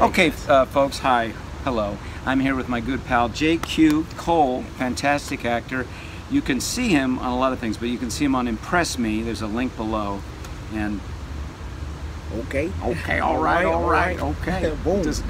Okay, uh, folks, hi, hello. I'm here with my good pal J.Q. Cole, fantastic actor. You can see him on a lot of things, but you can see him on Impress Me. There's a link below. And Okay. okay, all right, all right, okay. Boom. Just-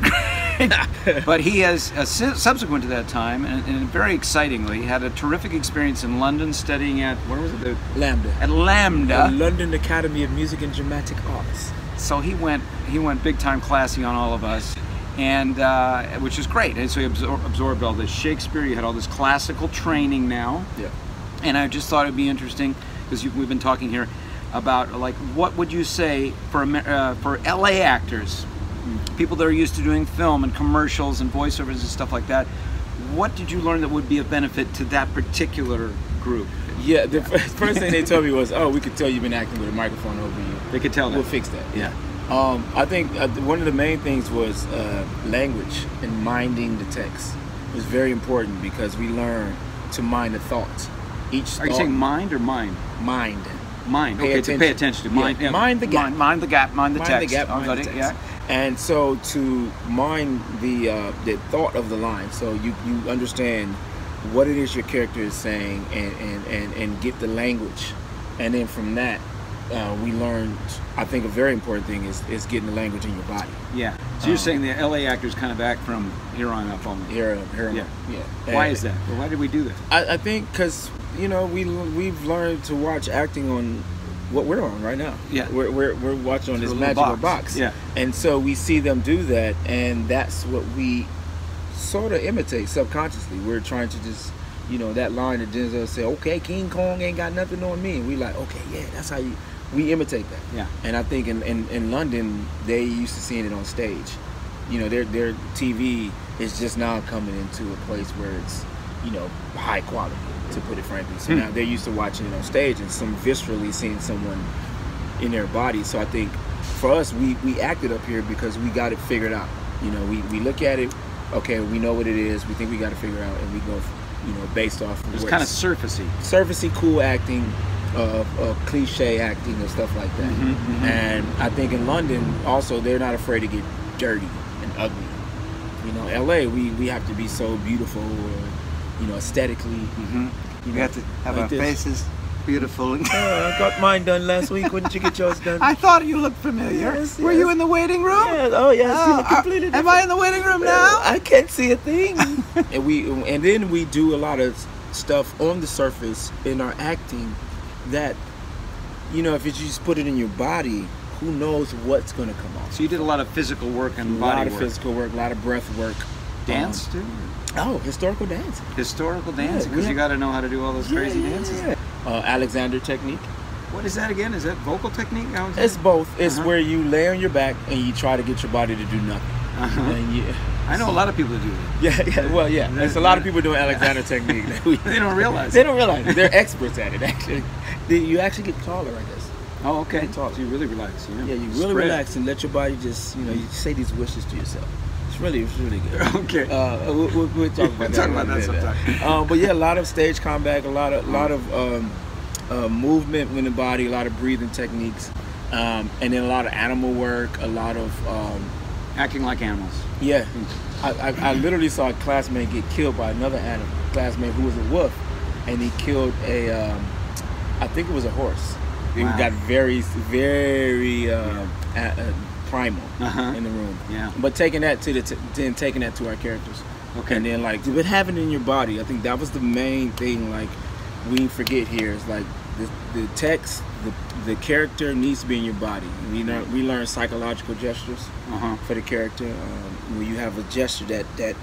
but he has, uh, subsequent to that time, and, and very excitingly, had a terrific experience in London studying at, where was it? The- LAMDA. At LAMDA. The London Academy of Music and Dramatic Arts. So he went he went big time classy on all of us and uh, which is great. And so he absor- absorbed all this shakespeare. You had all this classical training now. Yeah. and i just thought it'd be interesting because we've been talking here about like what would you say for uh, for la actors people that are used to doing film and commercials and voiceovers and stuff like that what did you learn that would be of benefit to that particular group Yeah, the first thing they told me was, "Oh, we could tell you've been acting with a microphone over you. they could tell that We'll fix that." yeah Um, I think uh, one of the main things was uh, language and minding the text. It was very important because we learn to mind the thoughts. Each are you saying mind or mind mind? Mind. Pay okay, to pay attention. attention to mind. yeah. Mind the gap. Mind, mind the gap. Mind the mind text. the gap, mind the text. And so to mind the uh, the thought of the line, so you you understand what it is your character is saying, and and and, and get the language, and then from that. Uh, we learned. I think a very important thing is is getting the language in your body. Yeah. So you're Um, saying the LA actors kind of act from here on up only. Here, here, Yeah. yeah. Why And is that? Well, why did we do that? I, I think because you know we we've learned to watch acting on what we're on right now. Yeah. we're we're, we're watching on this magical box. box. Yeah. and so we see them do that, and that's what we sort of imitate subconsciously. We're trying to just you know that line that Denzel said, "Okay, King Kong ain't got nothing on me," and we like, okay, yeah, that's how you. We imitate that. Yeah. And I think in, in, in London they used to seeing it on stage. You know, their their TV is just now coming into a place where it's, you know, high quality, to put it frankly. So Hmm. now they're used to watching it on stage and some viscerally seeing someone in their body. So I think for us we, we acted up here because we got it figured out. You know, we, we look at it, okay, we know what it is, we think we got to figure out and we go you know, based off of It kind of surfacey. surfacey cool acting of, of cliche acting and stuff like that Mhm, mhm. and i think in london also they're not afraid to get dirty and ugly you know la we, we have to be so beautiful or you know aesthetically Mm-hmm. We know, have to have like our this. faces beautiful. Uh, I got mine done last week. When did you get yours done? I thought you looked familiar. Yes, Were you in the waiting room? Yes, oh yes, Oh, you look are- completely am I in the waiting room now? I can't see a thing. and we and then we do a lot of stuff on the surface in our acting that you know if you just put it in your body, who knows what's going to come off. So you did a lot of physical work and a body lot of work. physical work, a lot of breath work, Dance too? Um, oh, historical dance. Historical dancing? we Because you got to know how to do all those crazy dances. Uh, Alexander technique. What is that again? Is that vocal technique? Is It's both. It's Uh-huh. where you lay on your back and you try to get your body to do nothing. Uh-huh. And you, I know a lot of people do that. yeah, yeah, well, yeah. There's a lot of people doing Alexander technique. we- They don't realize They it. don't realize it. They're experts at it. Actually, They- you actually get taller, I guess. Oh, okay. Talk. So you really relax. Yeah, Yeah, you really Spread. relax and let your body just, you know, you say these wishes to yourself. It's really, it's really good. Okay. Uh, we'll, we'll, we'll talk about that. about that sometime. Um, but yeah, a lot of stage combat, a lot of, a lot of um, uh, movement in the body, a lot of breathing techniques, um, and then a lot of animal work, a lot of um, Acting like animals. yeah. I, I, I literally saw a classmate get killed by another animal classmate who was a wolf, and he killed a, um, I think it was a horse. He Wow. got very, very uh, a- uh, primal Uh-huh. in the room. Yeah. But taking that to the, t- then taking that to our characters. Okay. And then like, but having in your body, I think that was the main thing. Like, we forget here is like the, the text, the the character needs to be in your body. We learn we learn psychological gestures Uh-huh. for the character. Um, where you have a gesture that that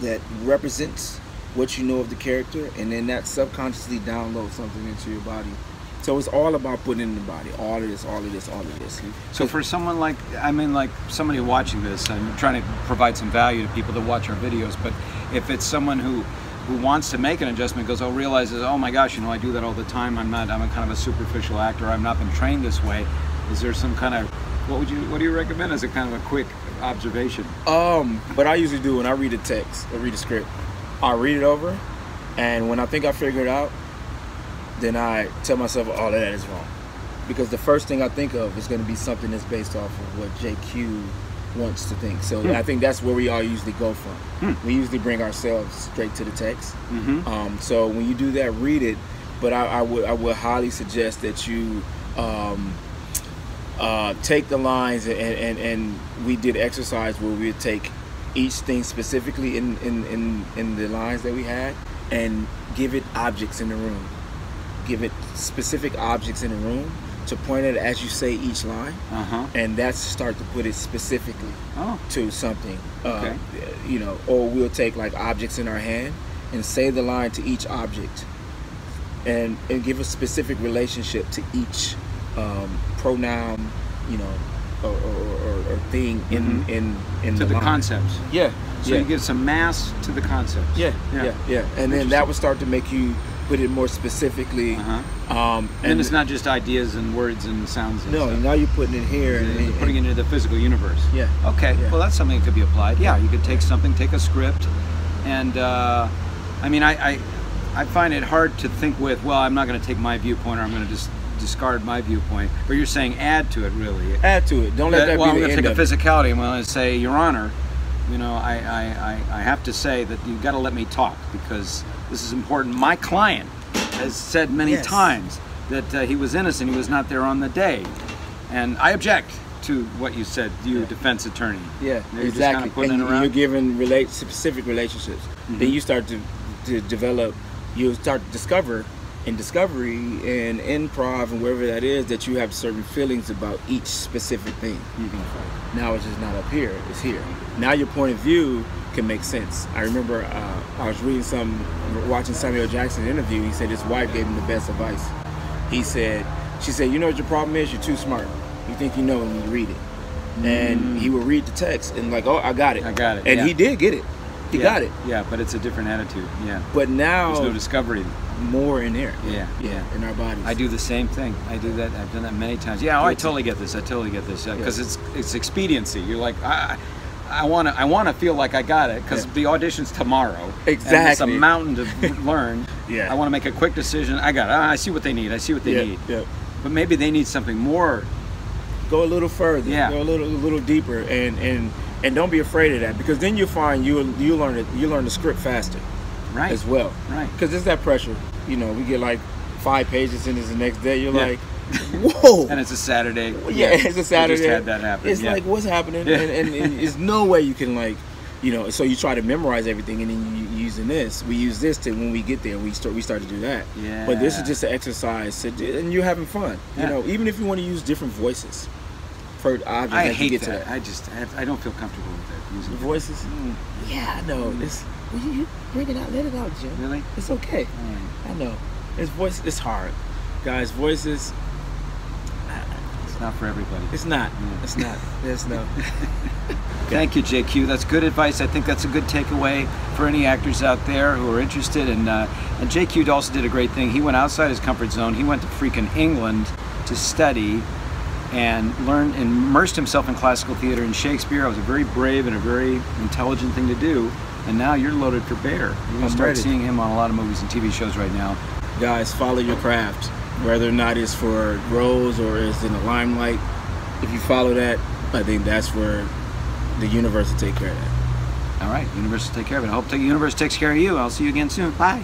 that represents what you know of the character, and then that subconsciously downloads something into your body. So it's all about putting in the body. All of this, all of this, all of this. So for someone like, I mean, like somebody watching this, I'm trying to provide some value to people that watch our videos. But if it's someone who who wants to make an adjustment, goes, oh, realizes, oh my gosh, you know, I do that all the time. I'm not, I'm a kind of a superficial actor. I've not been trained this way. Is there some kind of, what would you, what do you recommend as a kind of a quick observation? Um, what I usually do when I read a text or read a script, I read it over, and when I think I figure it out, then I tell myself all of that is wrong, because the first thing I think of is going to be something that's based off of what JQ wants to think. So Hmm. I think that's where we all usually go from. Hmm. We usually bring ourselves straight to the text. Mm-hmm. Um, so when you do that, read it. But I, I would I would highly suggest that you um, uh, take the lines and, and, and we did exercise where we would take each thing specifically in, in, in, in the lines that we had and give it objects in the room. Give it specific objects in the room to point at as you say each line, Uh huh. and that's start to put it specifically Oh. to something. Okay. Uh, you know, or we'll take like objects in our hand and say the line to each object, and and give a specific relationship to each um, pronoun, you know, or, or, or, thing in Mhm. in in To the line. concepts. Yeah. So yeah. you give some mass to the concepts. yeah, Yeah. yeah, yeah, and then that would start to make you put it more specifically. Uh-huh. Um, And, it's not just ideas and words and sounds. And no. stuff. Now you're putting it here, and, You're and- putting it into the physical universe. Yeah. Okay. Yeah. Well, that's something that could be applied. Yeah, you could take something, take a script, and uh, I mean, I, I I find it hard to think with. Well, I'm not going to take my viewpoint, or I'm going to just discard my viewpoint. But you're saying add to it, really. add to it. Don't let that well, I'm going to take a physicality. I'm going to say, Your Honor, you know, I, I, I, I have to say that you've got to let me talk because this is important. My client has said many Yes. times that uh, he was innocent. He was not there on the day, and I object to what you said, you Yeah. defense attorney. Yeah, You're just exactly. and it you- around? you're given relate specific relationships. Mm-hmm. Then you start to, to develop. You start to discover in discovery and improv and wherever that is that you have certain feelings about each specific thing. Mm-hmm. Now it's just not up here; it's here. Now your point of view can make sense. I remember uh, I was reading some, watching Samuel Jackson interview. He said his wife gave him the best advice. He said, she said, you know what your problem is? You're too smart. You think you know when you read it. And he would read the text and like, oh, I got it. Mm. I got it, And yeah. he did get it. He Yeah. got it. Yeah, but it's a different attitude. Yeah. But now There's no discovery. more in there. Yeah, Yeah, yeah. in our bodies. I do the same thing. I do that. I've done that many times. Yeah, oh, I totally get this. I totally get this. Because Yeah. it's it's expediency. You're like, I, I want to I want to feel like I got it. Because the audition's tomorrow. And it's a mountain to learn. Yeah. I want to make a quick decision. I got it. Ah, I see what they need. I see what they need. yeah. But maybe they need something more. Go a little further. Yeah. Go a little a little deeper and and and don't be afraid of that because then you find you you learn it you learn the script faster Right. as well. Right. Because there's that pressure. You know, we get like five pages into the next day. You're Yeah. like, whoa. And it's a Saturday. yeah, it's a Saturday. Just had that happen. It's yeah. like what's happening, Yeah. and, and, and there's no way you can like, you know. So you try to memorize everything, and then you using this. We use this to when we get there. We start we start to do that. yeah But this is just an exercise, to, and you're having fun. Yeah. You know, even if you want to use different voices I hate get that. to that. I just I, I don't feel comfortable with that. Using The voices. Mm, Yeah, I know. It's well, you, bring it out, let it out, Jim. really? It's okay. Right. I know. It's voice. It's hard, guys. Voices. It's not for everybody. It's not. Yeah. It's not. It's no. Thank you, JQ. That's good advice. I think that's a good takeaway for any actors out there who are interested. And uh, and JQ also did a great thing. He went outside his comfort zone. He went to freaking England to study and learned and immersed himself in classical theater and Shakespeare. It was a very brave and a very intelligent thing to do. And now you're loaded for bear. You're gonna start ready. seeing him on a lot of movies and TV shows right now. guys, follow your craft, whether or not it's for roles or it's in the limelight. If you follow that, I think that's where the universe will take care of that. All right, universe will take care of it. I hope the universe takes care of you. I'll see you again soon. Bye.